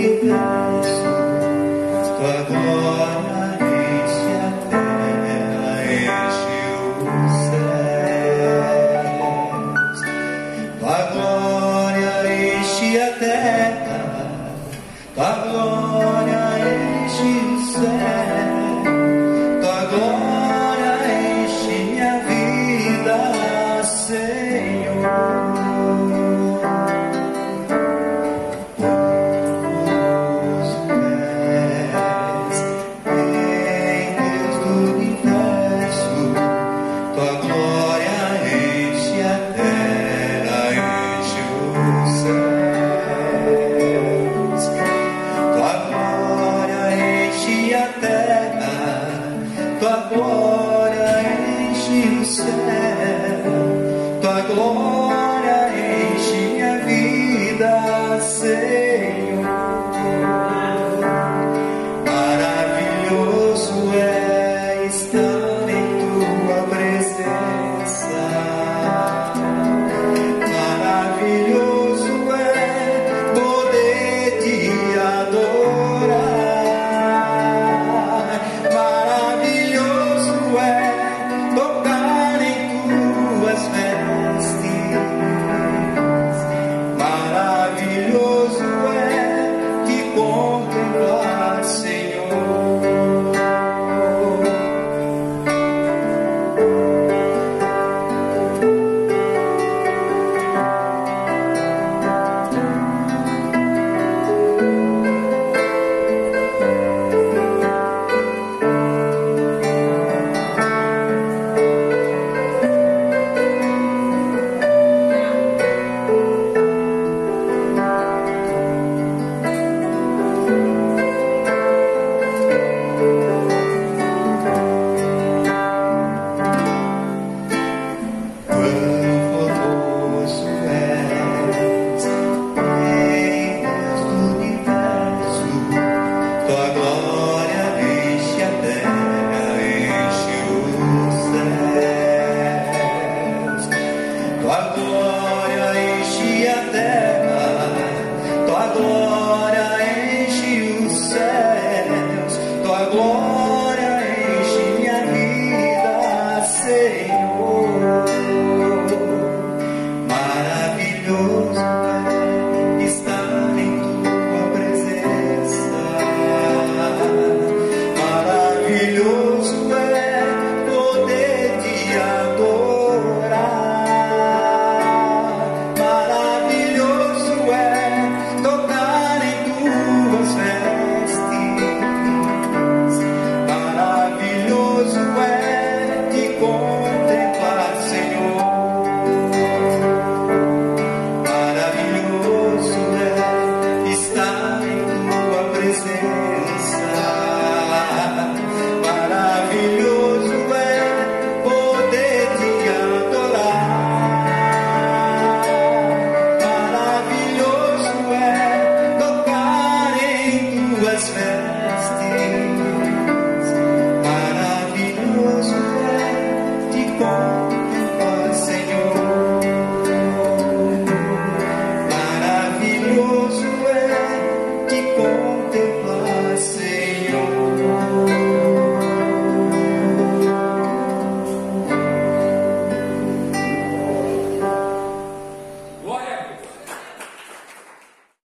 anything glória enche minha vida, Senhor. Maravilhoso é. Maravilhoso é te